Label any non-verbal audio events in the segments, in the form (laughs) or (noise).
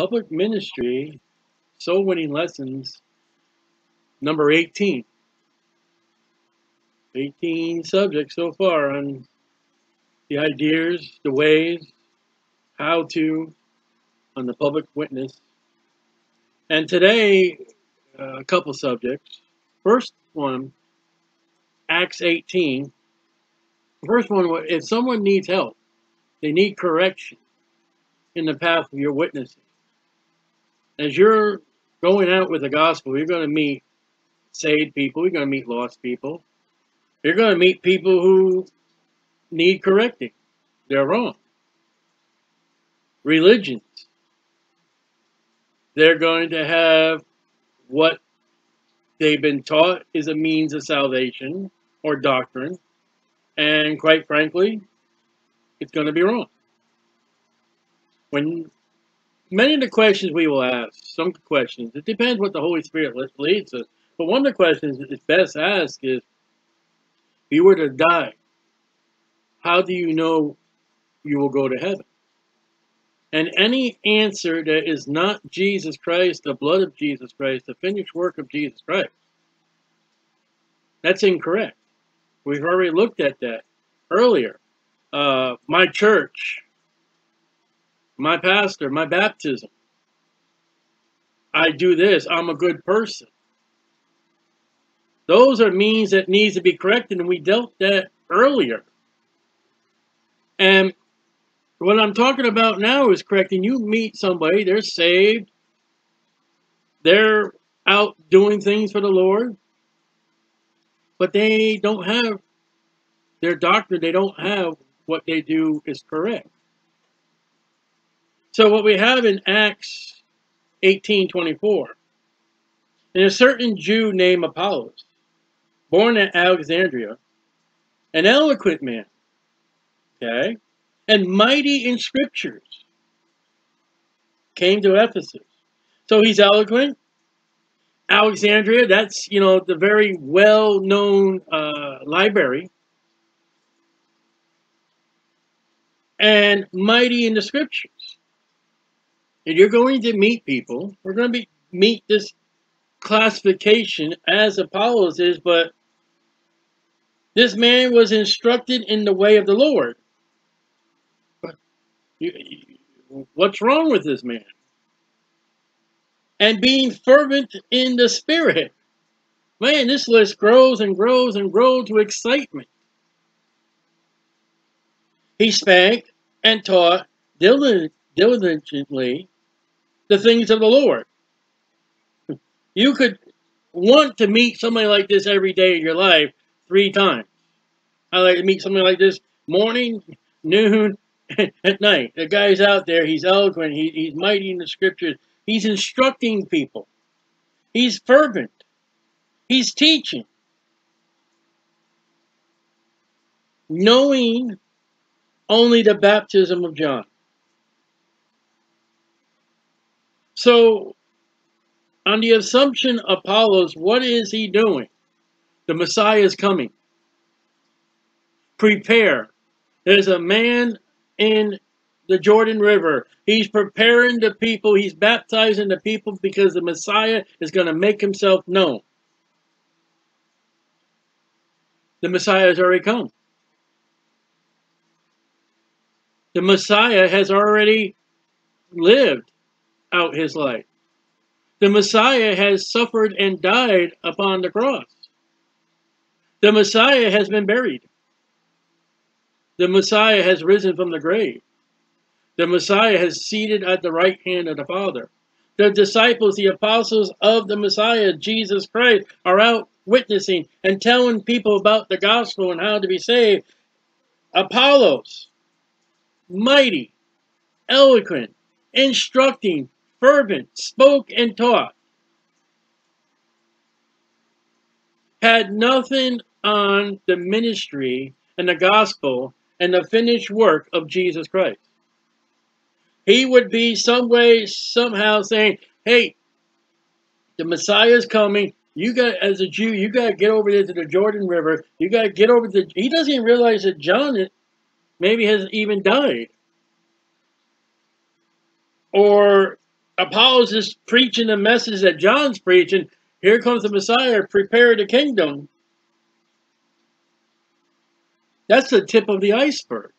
Public Ministry Soul Winning Lessons number 18. 18 subjects so far on the ideas, the ways, how to on the public witness. And today, uh, a couple subjects. First one, Acts 18. First one, if someone needs help, they need correction in the path of your witnessing. As you're going out with the gospel, you're going to meet saved people, you're going to meet lost people, you're going to meet people who need correcting. They're wrong. Religions. They're going to have what they've been taught is a means of salvation or doctrine. And quite frankly, it's going to be wrong. When many of the questions we will ask, some questions, it depends what the Holy Spirit leads us. But one of the questions that's best asked is, if you were to die, how do you know you will go to heaven? And any answer that is not Jesus Christ, the blood of Jesus Christ, the finished work of Jesus Christ, that's incorrect. We've already looked at that earlier. Uh, my church, my pastor, my baptism. I do this. I'm a good person. Those are means that needs to be corrected, and we dealt that earlier. And what I'm talking about now is correcting. You meet somebody, they're saved, they're out doing things for the Lord, but they don't have their doctrine, they don't have what they do is correct. So what we have in Acts 18.24, and a certain Jew named Apollos, born at Alexandria, an eloquent man, okay, and mighty in scriptures, came to Ephesus. So he's eloquent. Alexandria, that's, you know, the very well-known uh, library. And mighty in the scriptures. You're going to meet people. We're going to be meet this classification as Apollos is, but this man was instructed in the way of the Lord. But what's wrong with this man? And being fervent in the spirit. Man, this list grows and grows and grows to excitement. He spanked and taught diligently the things of the Lord. You could want to meet somebody like this every day of your life three times. I like to meet somebody like this morning, noon, (laughs) at night. The guy's out there. He's eloquent. He, he's mighty in the scriptures. He's instructing people. He's fervent. He's teaching. Knowing only the baptism of John. So, on the assumption Apollos, what is he doing? The Messiah is coming. Prepare. There's a man in the Jordan River. He's preparing the people. He's baptizing the people because the Messiah is going to make himself known. The Messiah has already come. The Messiah has already lived out his life. The Messiah has suffered and died upon the cross. The Messiah has been buried. The Messiah has risen from the grave. The Messiah has seated at the right hand of the Father. The disciples, the apostles of the Messiah, Jesus Christ, are out witnessing and telling people about the gospel and how to be saved. Apollos, mighty, eloquent, instructing, fervent, spoke and taught. Had nothing on the ministry and the gospel and the finished work of Jesus Christ. He would be some way, somehow saying, hey, the Messiah is coming. You got, as a Jew, you got to get over there to the Jordan River. You got to get over the. He doesn't even realize that John maybe has even died. Or Apollos is preaching the message that John's preaching. Here comes the Messiah, prepare the kingdom. That's the tip of the iceberg.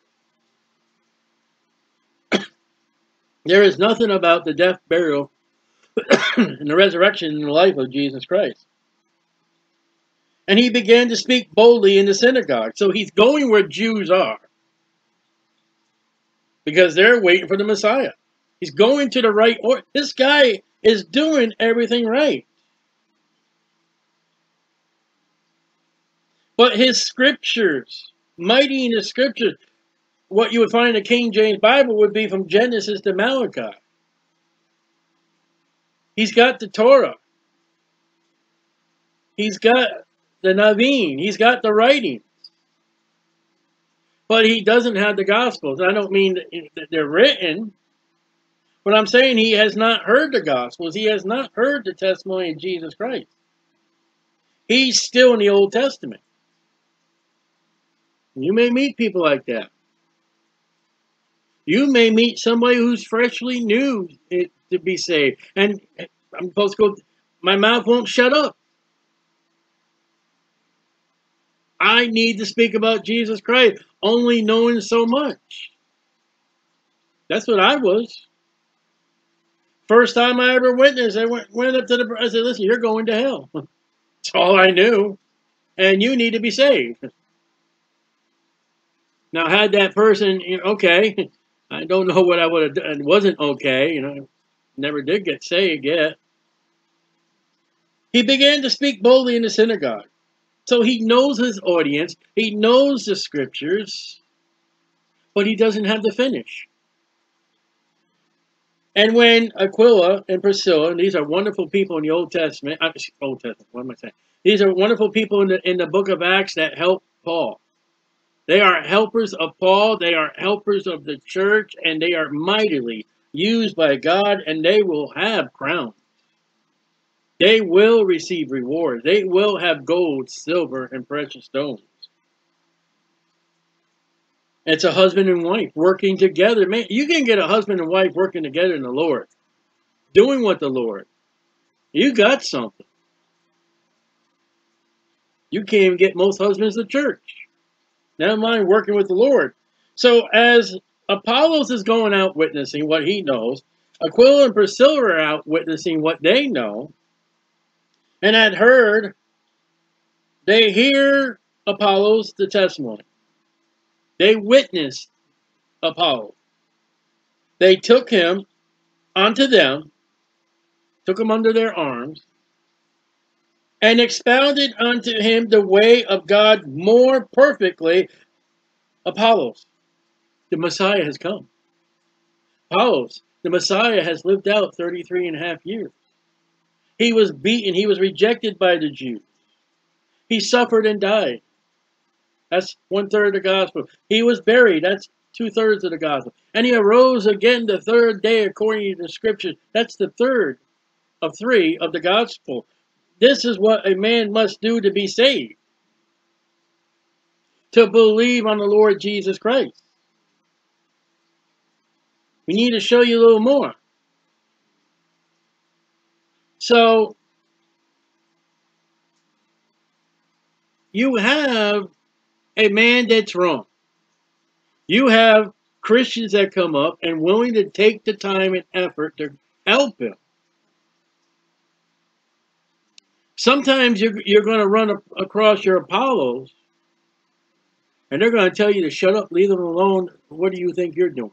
(coughs) there is nothing about the death, burial, (coughs) and the resurrection in the life of Jesus Christ. And he began to speak boldly in the synagogue. So he's going where Jews are. Because they're waiting for the Messiah. He's going to the right. This guy is doing everything right. But his scriptures, mighty in his scriptures, what you would find in the King James Bible would be from Genesis to Malachi. He's got the Torah. He's got the Nevi'im. He's got the writings. But he doesn't have the Gospels. I don't mean that they're written. But I'm saying he has not heard the Gospels. He has not heard the testimony of Jesus Christ. He's still in the Old Testament. You may meet people like that. You may meet somebody who's freshly new to be saved. And I'm supposed to go, my mouth won't shut up. I need to speak about Jesus Christ, only knowing so much. That's what I was. First time I ever witnessed, I went, went up to the, I said, listen, you're going to hell. (laughs) That's all I knew. And you need to be saved. Now, had that person, you know, okay, (laughs) I don't know what I would have done. It wasn't okay, you know, never did get saved yet. He began to speak boldly in the synagogue. So he knows his audience, he knows the scriptures, but he doesn't have the finish. And when Aquila and Priscilla, and these are wonderful people in the Old Testament, Old Testament, what am I saying? These are wonderful people in the, in the book of Acts that help Paul. They are helpers of Paul, they are helpers of the church, and they are mightily used by God, and they will have crowns. They will receive rewards. They will have gold, silver, and precious stones. It's a husband and wife working together. Man, you can get a husband and wife working together in the Lord, doing what the Lord. You got something. You can't even get most husbands to church. Never mind working with the Lord. So as Apollos is going out witnessing what he knows, Aquila and Priscilla are out witnessing what they know, and had heard, they hear Apollos the testimony. They witnessed Apollo. They took him unto them, took him under their arms, and expounded unto him the way of God more perfectly. Apollos, the Messiah has come. Apollos, the Messiah has lived out 33 and a half years. He was beaten. He was rejected by the Jews. He suffered and died. That's one third of the gospel. He was buried. That's two thirds of the gospel. And he arose again the third day according to the scriptures. That's the third of three of the gospel. This is what a man must do to be saved. To believe on the Lord Jesus Christ. We need to show you a little more. So you have a man that's wrong. You have Christians that come up and willing to take the time and effort to help him. Sometimes you're, you're going to run across your Apollos and they're going to tell you to shut up, leave them alone. What do you think you're doing?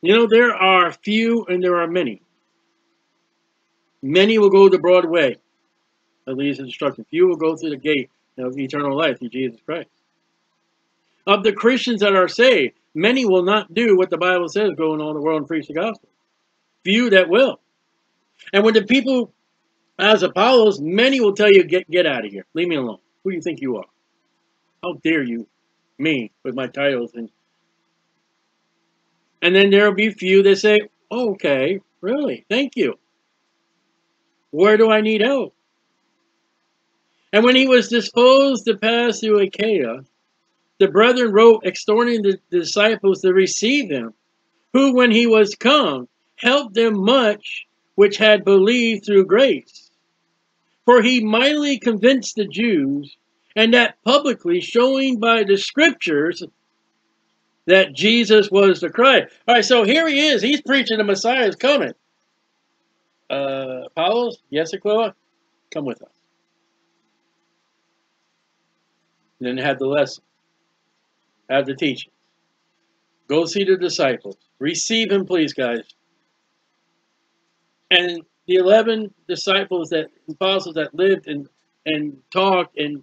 You know, there are few and there are many. Many will go the broad way that leads to destruction. Few will go through the gate of eternal life through Jesus Christ. Of the Christians that are saved, many will not do what the Bible says, go in all the world and preach the gospel. Few that will. And when the people, as Apollos, many will tell you, get, get out of here. Leave me alone. Who do you think you are? How dare you, me, with my titles and and then there'll be few that say, oh, okay, really, thank you. Where do I need help? And when he was disposed to pass through Achaia, the brethren wrote exhorting the disciples to receive him, who, when he was come, helped them much which had believed through grace. For he mightily convinced the Jews, and that publicly, showing by the scriptures that Jesus was the Christ. All right, so here he is. He's preaching the Messiah is coming. Uh, Apollos, yes, Aquila, come with us. And then have the lesson, have the teaching. Go see the disciples. Receive him, please, guys. And the 11 disciples that, apostles that lived and, and talked and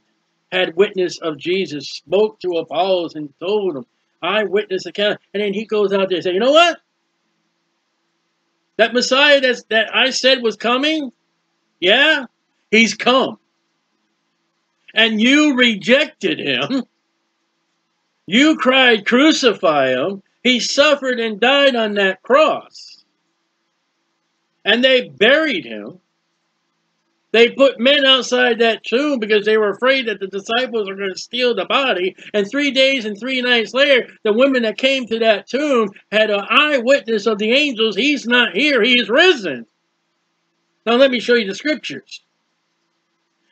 had witness of Jesus, spoke to Apollos and told them, eyewitness account. And then he goes out there and says, you know what? That Messiah that's, that I said was coming, yeah, he's come. And you rejected him. You cried, crucify him. He suffered and died on that cross. And they buried him. They put men outside that tomb because they were afraid that the disciples were going to steal the body. And three days and three nights later, the women that came to that tomb had an eyewitness of the angels. He's not here. He is risen. Now let me show you the scriptures.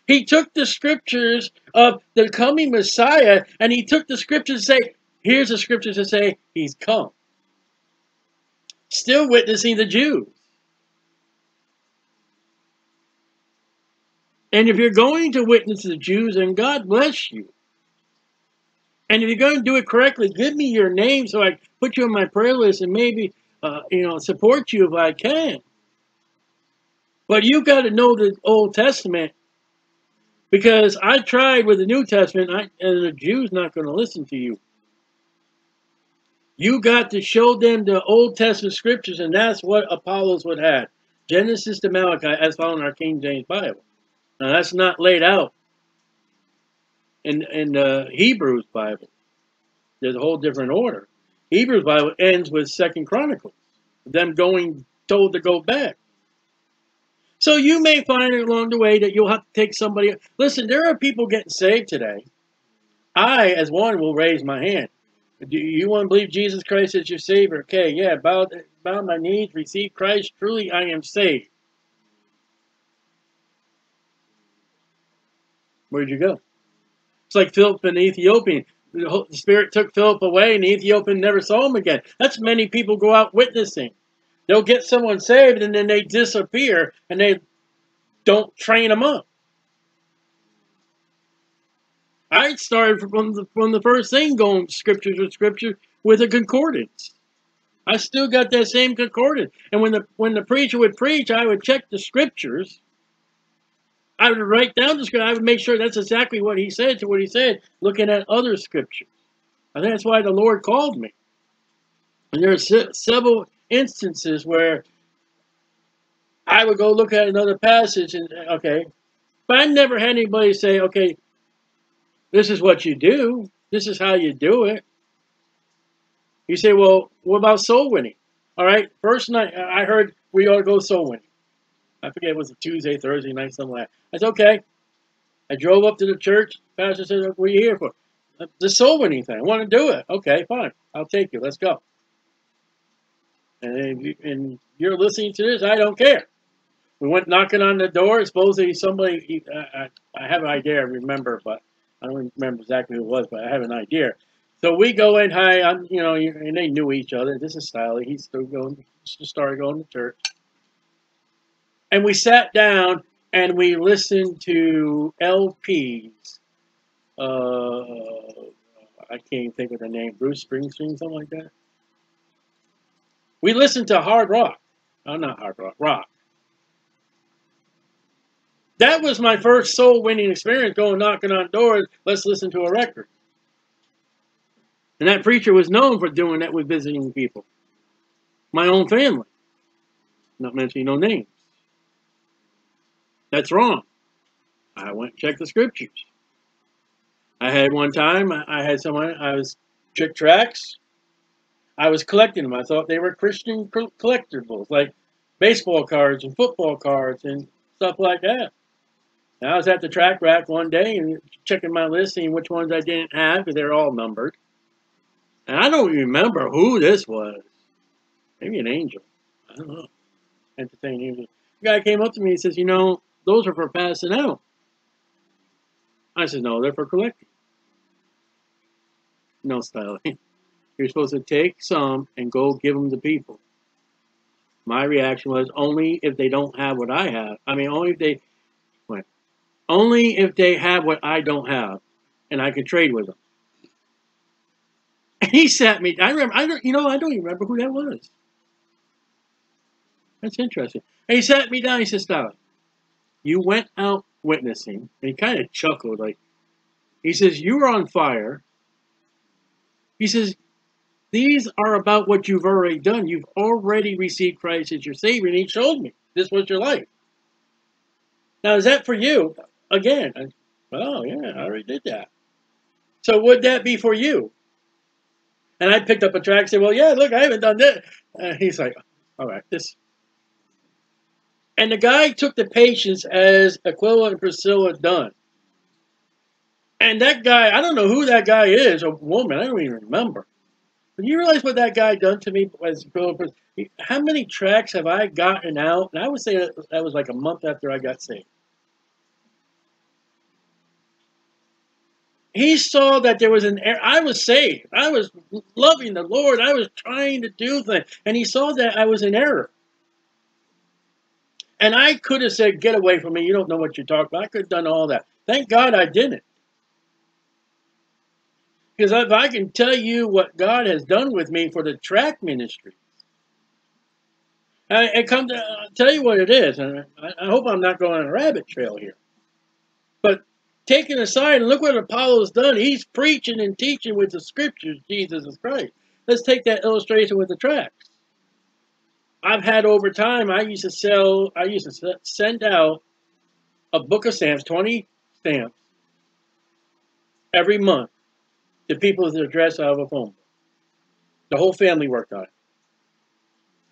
He took the scriptures of the coming Messiah and he took the scriptures to say, here's the scriptures to say, he's come. Still witnessing the Jews. And if you're going to witness the Jews, then God bless you. And if you're going to do it correctly, give me your name so I put you on my prayer list and maybe, uh, you know, support you if I can. But you've got to know the Old Testament because I tried with the New Testament and the Jews not going to listen to you. You got to show them the Old Testament scriptures, and that's what Apollos would have. Genesis to Malachi, as found in our King James Bible. Now that's not laid out in in the Hebrews Bible. There's a whole different order. Hebrews Bible ends with Second Chronicles, them going told to go back. So you may find along the way that you'll have to take somebody. Listen, there are people getting saved today. I, as one, will raise my hand. Do you want to believe Jesus Christ is your Savior? Okay, yeah, bow, bow my knees, receive Christ. Truly, I am saved. Where'd you go? It's like Philip and the Ethiopian. The Spirit took Philip away, and the Ethiopian never saw him again. That's many people go out witnessing. They'll get someone saved, and then they disappear, and they don't train them up. I started from the, from the first thing going scriptures with scripture with a concordance. I still got that same concordance. And when the when the preacher would preach, I would check the scriptures I would write down the scripture. I would make sure that's exactly what he said to what he said, looking at other scriptures. And that's why the Lord called me. And there are several instances where I would go look at another passage and, okay, but I never had anybody say, okay, this is what you do. This is how you do it. You say, well, what about soul winning? All right, first night I heard we ought to go soul winning. I forget it was a Tuesday, Thursday night, something like that. I said, okay. I drove up to the church. Pastor said, what are you here for? The soul winning thing. I want to do it. Okay, fine. I'll take you. Let's go. And, you, and you're listening to this, I don't care. We went knocking on the door. Supposedly somebody, I, I have an idea, I remember, but I don't remember exactly who it was, but I have an idea. So we go in, hi, I'm, you know, and they knew each other. This is Sally. He's still going, started going to church. And we sat down and we listened to LPs. Uh, I can't even think of the name. Bruce Springsteen, something like that. We listened to hard rock. Oh, not hard rock, rock. That was my first soul winning experience going knocking on doors. Let's listen to a record. And that preacher was known for doing that with visiting people. My own family. Not mentioning no names. That's wrong. I went and checked the scriptures. I had one time, I had someone, I was Chick tracts. I was collecting them. I thought they were Christian collectibles, like baseball cards and football cards and stuff like that. And I was at the track rack one day and checking my list, seeing which ones I didn't have because they're all numbered. And I don't remember who this was. maybe an angel. I don't know. Entertaining angel. The guy came up to me and says, you know, those are for passing out. I said, no, they're for collecting. No, Styling. (laughs) You're supposed to take some and go give them to people. My reaction was only if they don't have what I have. I mean, only if they, wait, only if they have what I don't have, and I can trade with them. And (laughs) he sat me. I remember. I don't. You know. I don't even remember who that was. That's interesting. And he sat me down. He said, "Stop. You went out witnessing." And he kind of chuckled, like he says, "You were on fire." He says, "These are about what you've already done. You've already received Christ as your Savior." And he showed me this was your life. Now, is that for you? Again, oh yeah, I already did that. So would that be for you? And I picked up a track and said, well, yeah, look, I haven't done that. And he's like, all right, this. And the guy took the patience as Aquila and Priscilla done. And that guy, I don't know who that guy is, a woman, I don't even remember. But you realize what that guy done to me as how many tracks have I gotten out? And I would say that, that was like a month after I got saved. he saw that there was an error. I was saved. I was loving the Lord. I was trying to do things. And he saw that I was in error. And I could have said, get away from me. You don't know what you're talking about. I could have done all that. Thank God I didn't. Because if I can tell you what God has done with me for the track ministry, I, I come to I'll tell you what it is. And I, I hope I'm not going on a rabbit trail here. But taken aside, and look what Apollo's done. He's preaching and teaching with the scriptures, Jesus is Christ. Let's take that illustration with the tracks. I've had over time, I used to sell, I used to send out a book of stamps, 20 stamps, every month to people's address out of a phone book. The whole family worked on it.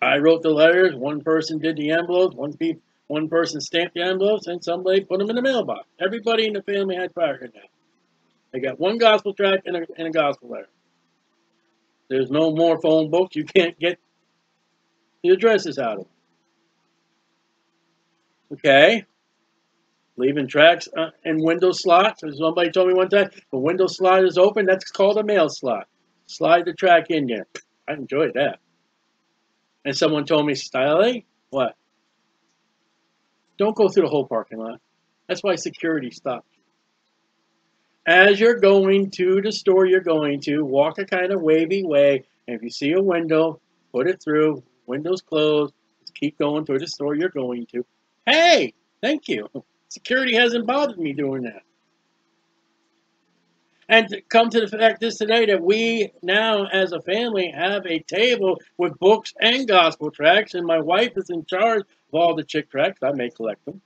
I wrote the letters, one person did the envelopes, one people one person stamped the envelopes and somebody put them in the mailbox. Everybody in the family had Parker now. They got one gospel tract and a, and a gospel letter. There's no more phone books. You can't get the addresses out of them. Okay. Leaving tracks uh, in window slots. As somebody told me one time, the window slot is open. That's called a mail slot. Slide the track in there. I enjoyed that. And someone told me, Style what? Don't go through the whole parking lot. That's why security stops you. As you're going to the store you're going to, walk a kind of wavy way. And if you see a window, put it through. Window's closed. Keep going to the store you're going to. Hey, thank you. Security hasn't bothered me doing that. And to come to the fact this today that we now, as a family, have a table with books and gospel tracts, and my wife is in charge of all the chick tracts. I may collect them.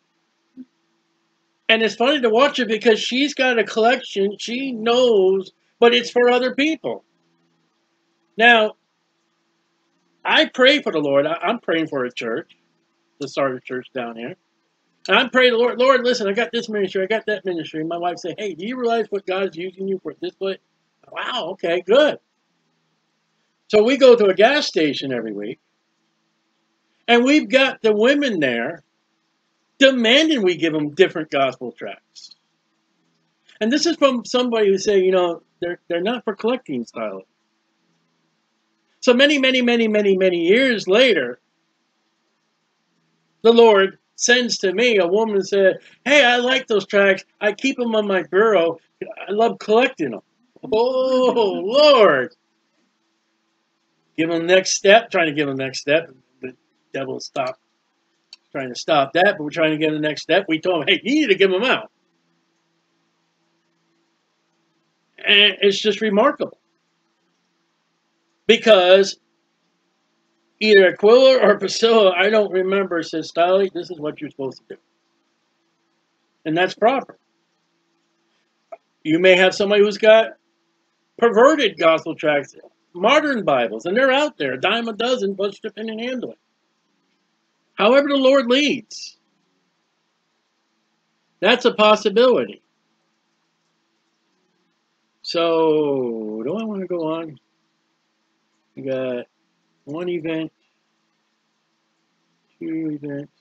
And it's funny to watch it because she's got a collection. She knows, but it's for other people. Now, I pray for the Lord. I'm praying for a church, the start a church down here. And I'm praying the Lord, Lord, listen, I got this ministry, I got that ministry. my wife say, hey, do you realize what God's using you for this way? Wow, okay, good. So we go to a gas station every week. And we've got the women there demanding we give them different gospel tracts. And this is from somebody who say, you know, they're, they're not for collecting style. So many, many, many, many, many years later, the Lord sends to me a woman said, hey, I like those tracks. I keep them on my bureau. I love collecting them. Oh, Lord. Give them the next step, trying to give them the next step The devil stop trying to stop that, but we're trying to get the next step. We told him, hey, you need to give them out. And it's just remarkable. Because either Aquila or Priscilla, I don't remember, says, Stolly, this is what you're supposed to do. And that's proper. You may have somebody who's got perverted gospel tracts, modern Bibles, and they're out there, a dime a dozen, plus shipping and handling. However the Lord leads. That's a possibility. So, do I want to go on? We got one event two events,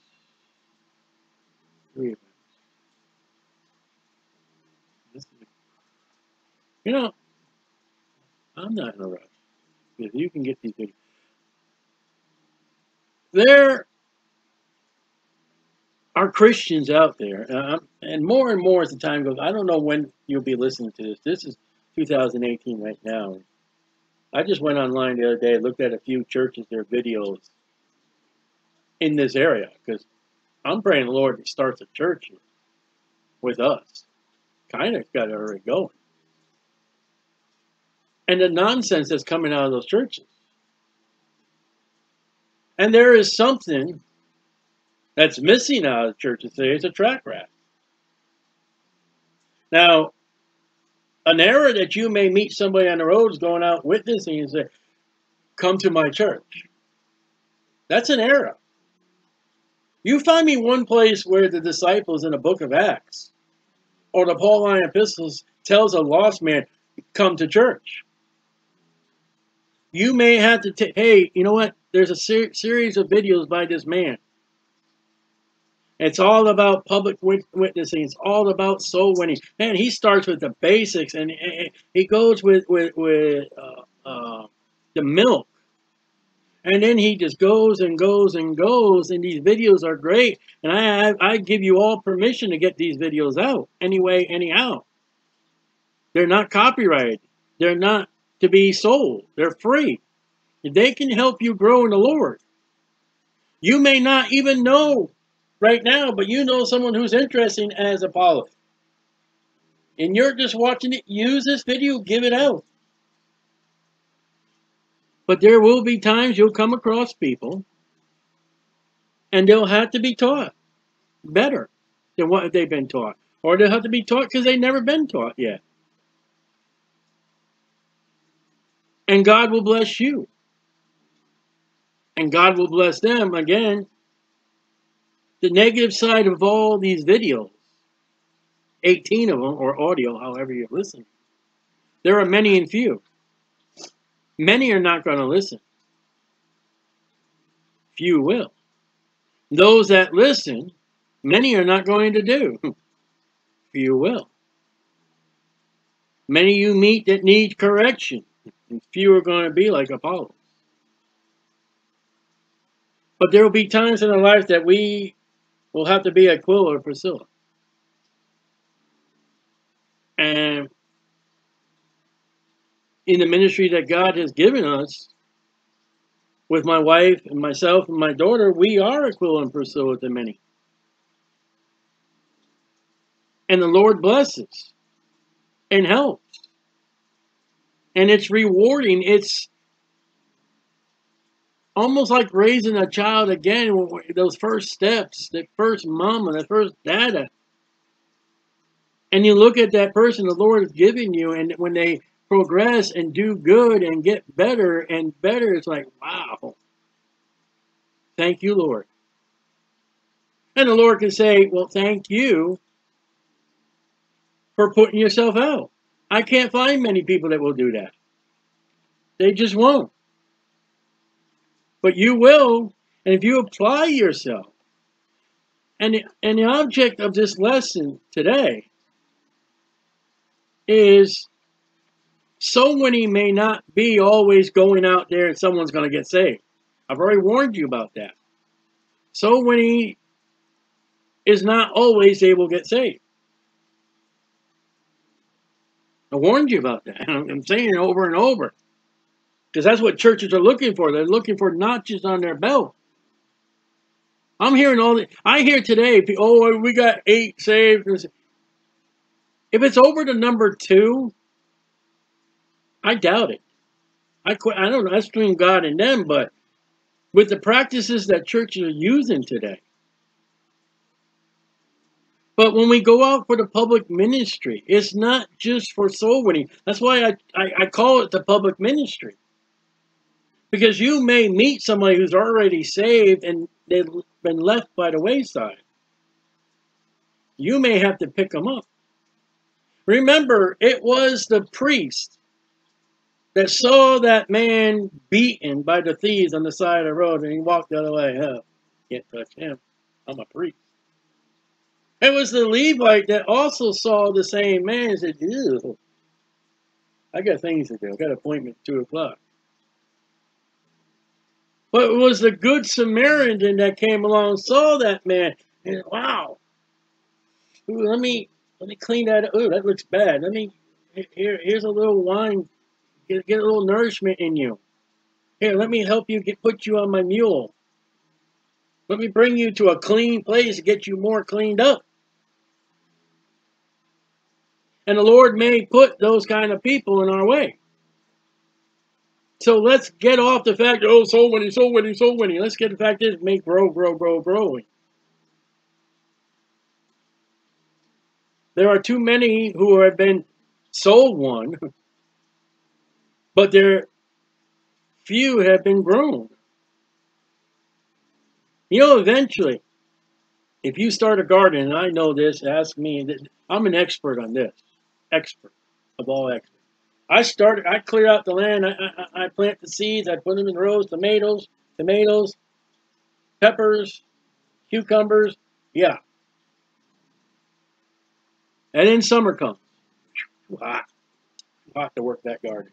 three events. This is, you know, I'm not in a rush. If you can get these videos. There are Christians out there, uh, and more and more as the time goes, I don't know when you'll be listening to this. This is 2018 right now. I just went online the other day, looked at a few churches, their videos in this area, because I'm praying the Lord to start a church with us. Kind of got it already going. And the nonsense that's coming out of those churches. And there is something that's missing out of the churches today. It's a track rack. Now, an error that you may meet somebody on the roads going out witnessing and say, come to my church. That's an error. You find me one place where the disciples in the book of Acts or the Pauline epistles tells a lost man, come to church. You may have to hey, you know what? There's a ser series of videos by this man. It's all about public witnessing. It's all about soul winning. Man, he starts with the basics, and he goes with with with uh, uh, the milk, and then he just goes and goes and goes. And these videos are great, and I I, I give you all permission to get these videos out anyway, anyhow. They're not copyrighted. They're not to be sold. They're free. They can help you grow in the Lord. You may not even know right now, but you know someone who's interesting as a Apollo. And you're just watching it, use this video, give it out. But there will be times you'll come across people and they'll have to be taught better than what they've been taught. Or they'll have to be taught because they've never been taught yet. And God will bless you. And God will bless them again the negative side of all these videos, 18 of them, or audio, however you listen, there are many and few. Many are not going to listen. Few will. Those that listen, many are not going to do. (laughs) Few will. Many you meet that need correction, and few are going to be like Apollo. But there will be times in our life that we will have to be Aquila or Priscilla. And in the ministry that God has given us, with my wife and myself and my daughter, we are Aquila and Priscilla to many. And the Lord blesses and helps. And it's rewarding. It's almost like raising a child again, those first steps, the first mama, the first dada. And you look at that person the Lord is giving you, and when they progress and do good and get better and better, it's like, wow. Thank you, Lord. And the Lord can say, well, thank you for putting yourself out. I can't find many people that will do that. They just won't. But you will, and if you apply yourself. And the, and the object of this lesson today is so many may not be always going out there and someone's going to get saved. I've already warned you about that. So many is not always able to get saved. I warned you about that. (laughs) I'm saying it over and over. Because that's what churches are looking for. They're looking for notches on their belt. I'm hearing all the, I hear today, oh, we got eight saved. If it's over to number two, I doubt it. I quit. I don't know. That's between God and them, but with the practices that churches are using today. But when we go out for the public ministry, it's not just for soul winning. That's why I, I, I call it the public ministry. Because you may meet somebody who's already saved and they've been left by the wayside. You may have to pick them up. Remember, it was the priest that saw that man beaten by the thieves on the side of the road and he walked the other way. can't touch him. I'm a priest. It was the Levite that also saw the same man and said, Ew, I got things to do. I got appointment at 2 o'clock. But it was the good Samaritan that came along, saw that man, and wow, Ooh, let me let me clean that. Oh, that looks bad. Let me here. Here's a little wine. Get, get a little nourishment in you. Here, let me help you get put you on my mule. Let me bring you to a clean place to get you more cleaned up. And the Lord may put those kind of people in our way. So let's get off the fact, oh, soul winning, soul winning, soul winning. Let's get the fact is make grow, grow, grow, growing. There are too many who have been soul won, but there few have been grown. You know, eventually, if you start a garden, and I know this, ask me, I'm an expert on this, expert of all experts. I started, I clear out the land, I, I, I plant the seeds, I put them in rows, tomatoes, tomatoes, peppers, cucumbers, yeah. And then summer comes. Hot. Hot to work that garden.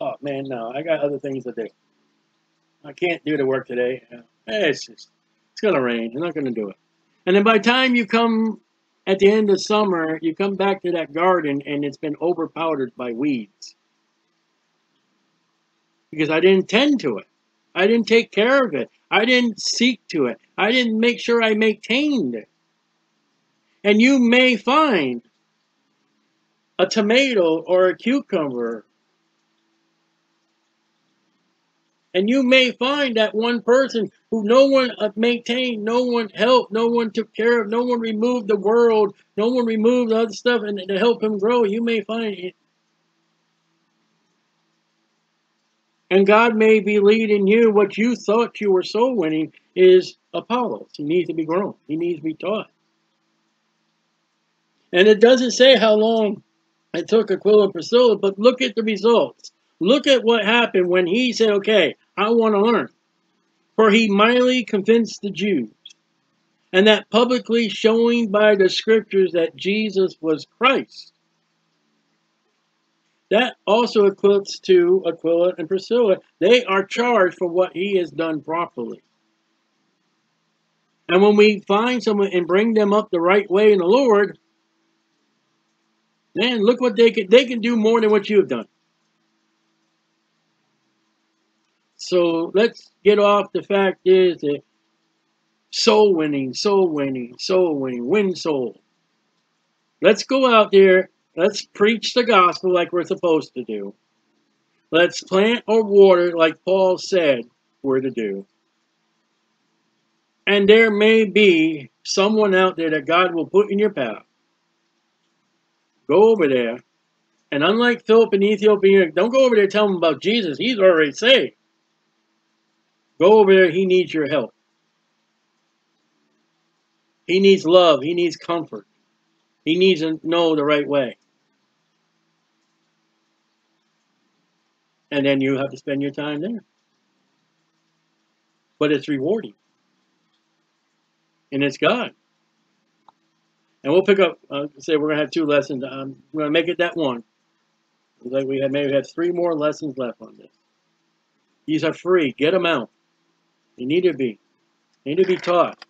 Oh man, no, I got other things to do. I can't do the work today. It's just, it's gonna rain. I'm not gonna do it. And then by the time you come at the end of summer, you come back to that garden and it's been overpowdered by weeds. Because I didn't tend to it. I didn't take care of it. I didn't seek to it. I didn't make sure I maintained it. And you may find a tomato or a cucumber. And you may find that one person who no one uh, maintained, no one helped, no one took care of, no one removed the world, no one removed other stuff and to help him grow. You may find it. And God may be leading you. What you thought you were soul winning is Apollos. He needs to be grown. He needs to be taught. And it doesn't say how long it took Aquila and Priscilla, but look at the results. Look at what happened when he said, okay, I want to learn. For he mightily convinced the Jews, and that publicly showing by the scriptures that Jesus was Christ. That also equates to Aquila and Priscilla. They are charged for what he has done properly. And when we find someone and bring them up the right way in the Lord, Man, look what they can they can do more than what you have done. So let's get off the fact is that soul winning, soul winning, soul winning, win soul. Let's go out there, let's preach the gospel like we're supposed to do. Let's plant or water like Paul said we're to do. And there may be someone out there that God will put in your path Go over there. And unlike Philip in Ethiopia, don't go over there tell him about Jesus. He's already saved. Go over there. He needs your help. He needs love. He needs comfort. He needs to know the right way. And then you have to spend your time there. But it's rewarding. And it's God. And we'll pick up, uh, say we're going to have two lessons. We're going to make it that one. like we have maybe have three more lessons left on this. These are free. Get them out. They need to be. They need to be taught.